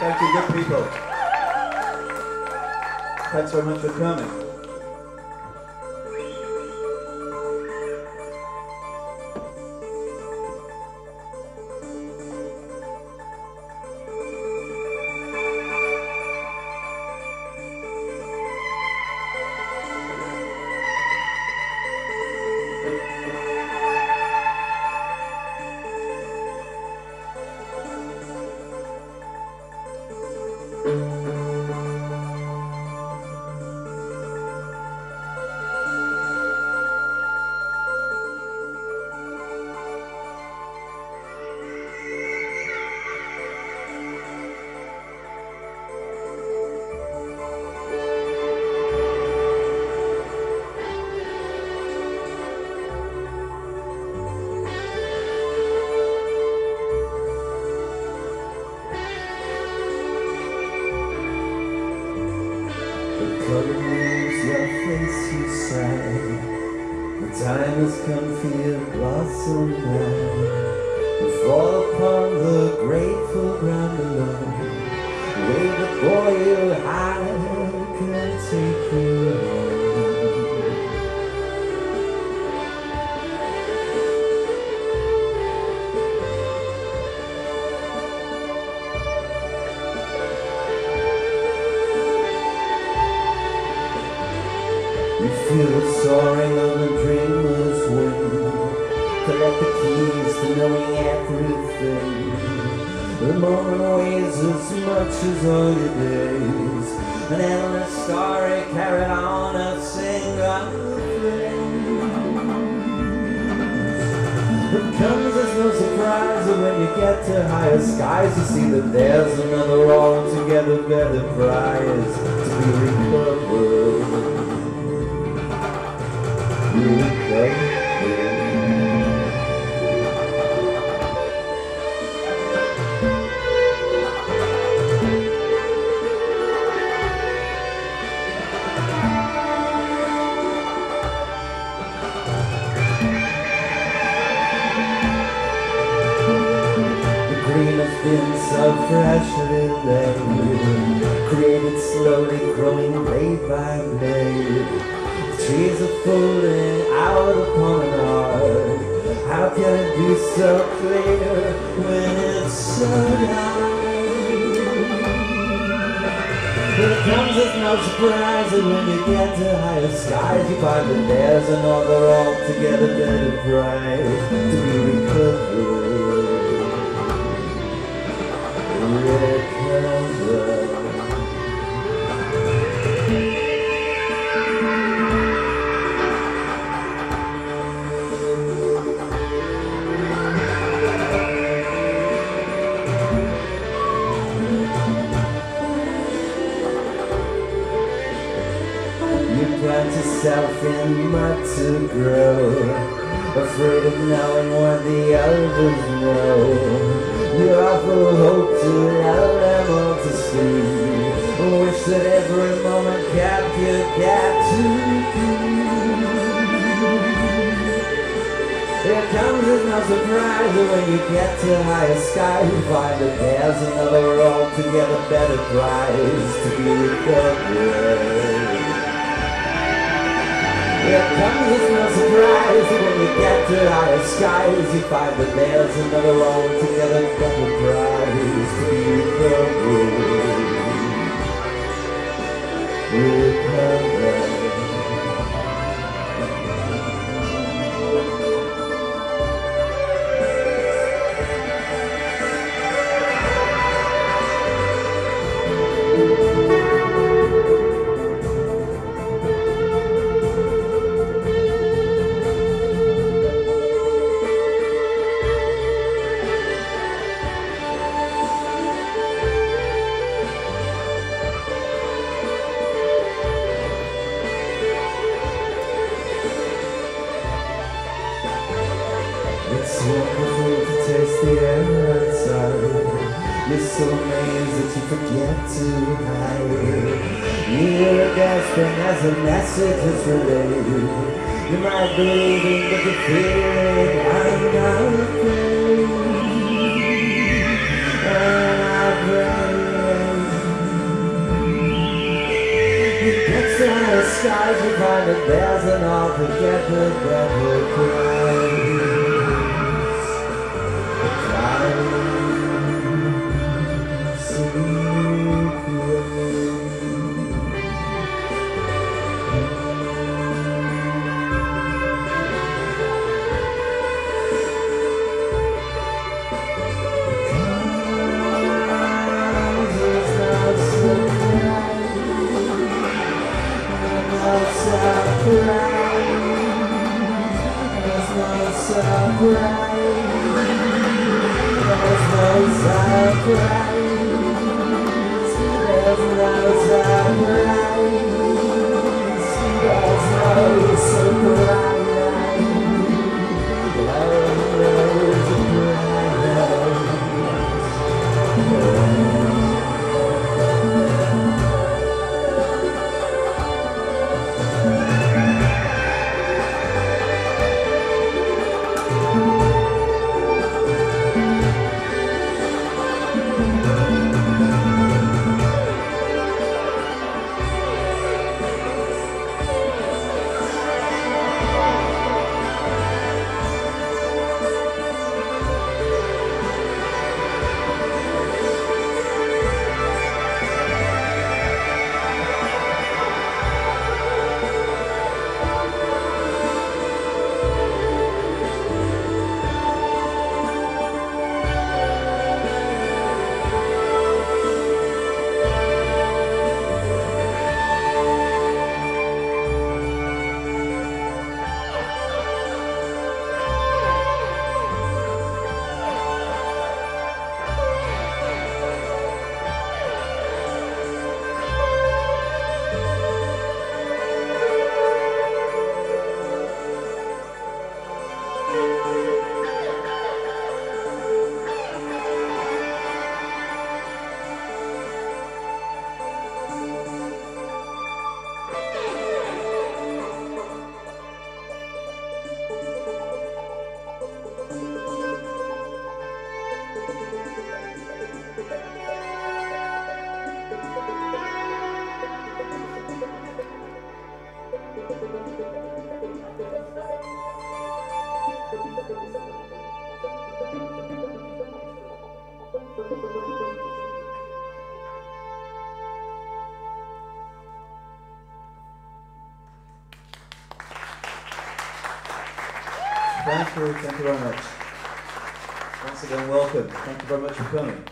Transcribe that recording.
Thank you, good people. Thanks very much for coming. Your face, you sigh. The time has come for your blossom now. You fall upon the grateful ground below. feel soaring on the dreamless wind. Collect the keys to knowing everything. The moment weighs as much as all your days An endless story carried on a single thing. It comes as no surprise that when you get to higher skies You see that there's another altogether better prize To be recovered in Created slowly, growing day by day Trees are falling out upon an arc. How can it be so clear when it's so dark? But It comes as no surprise that when you get to higher skies You find that there's another altogether better prize To be recovered plant yourself in mud to grow Afraid of knowing what the others know. You're all hope to help them all to see. Wish that every moment captured could get to you. It comes as no surprise that when you get to higher sky. You find that there's another altogether better prize to be recovered it comes no surprise when you get to higher skies. You find that there's another wrong together, but the prize to be the to my will. You're destined as a message is relayed. You might believe in but you feel it. I'm not afraid. I'm not afraid. You get in the skies, you find that there's an devil cries. Cries. Thank you, thank you very much. Once again, welcome. Thank you very much for coming.